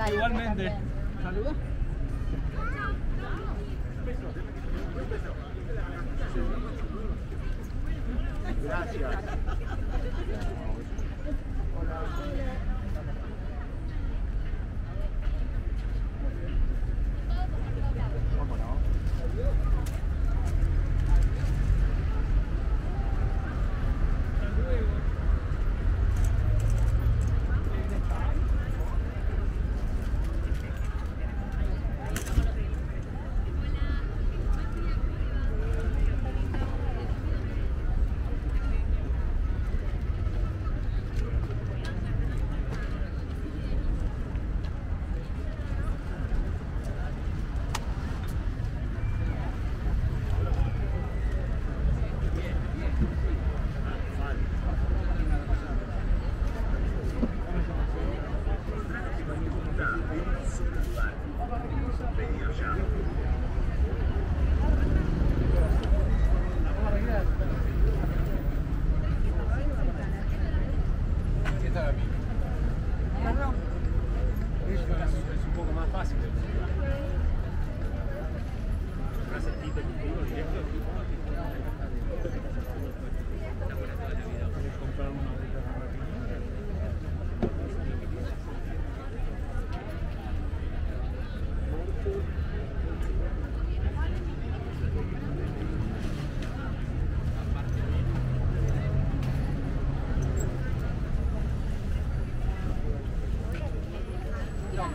Ay, Igualmente. ¿Saludos? Gracias.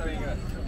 じゃあ。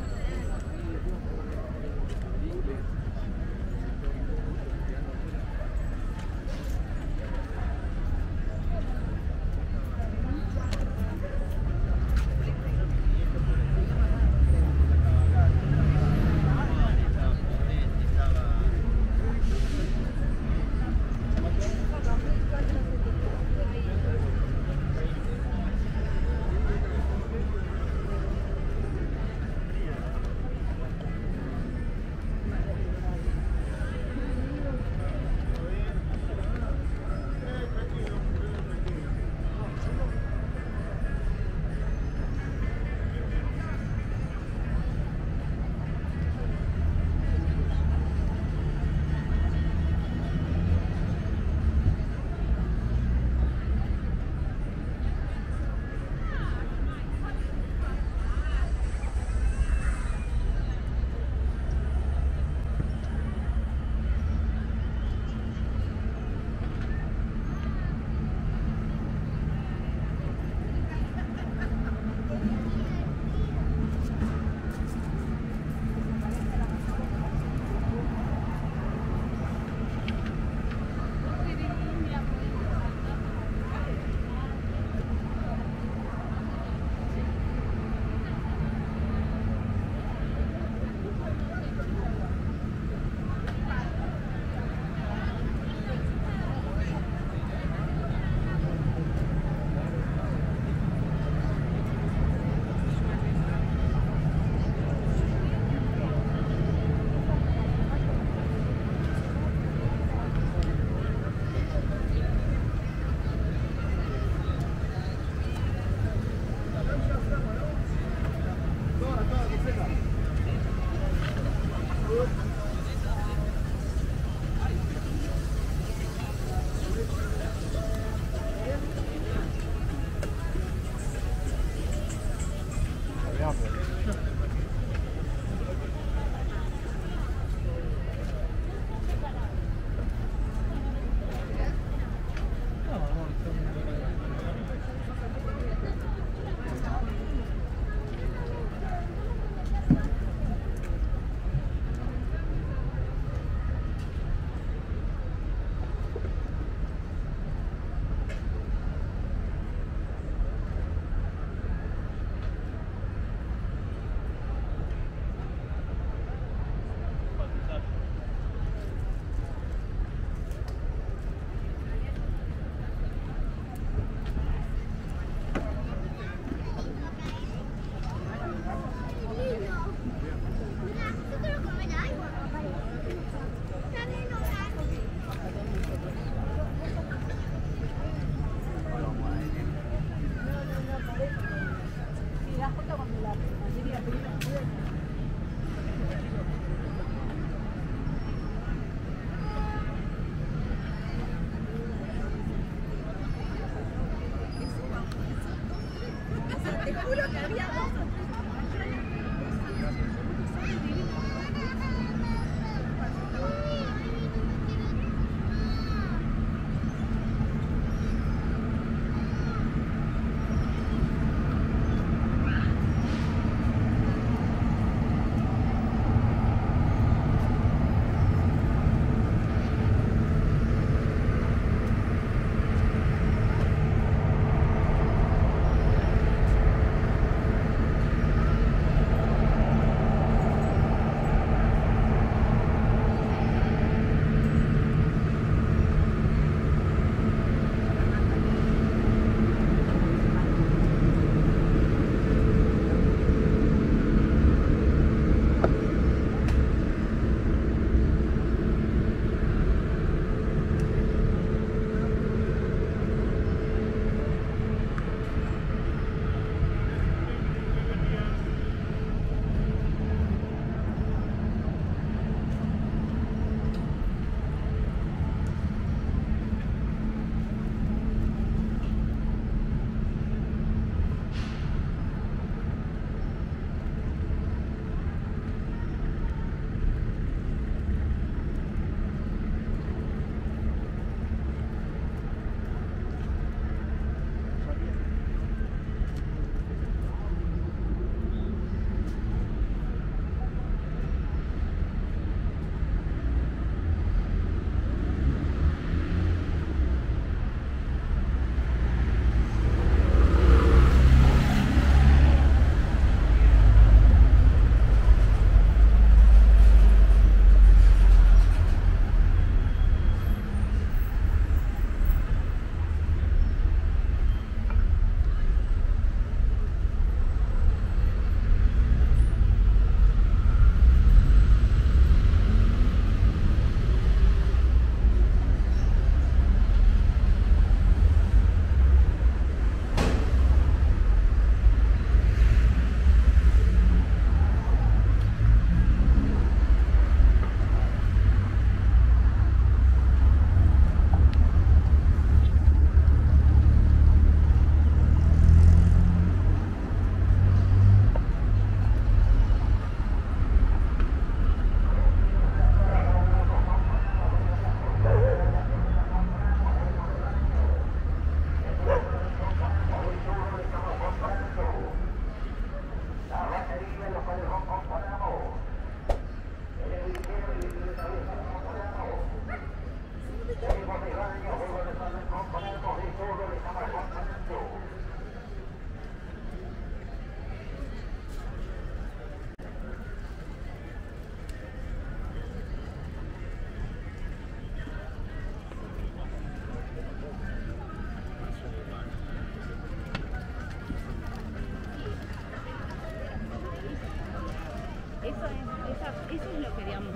eso es, eso es lo que digamos.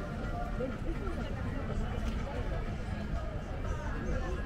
Bueno, Eso es lo que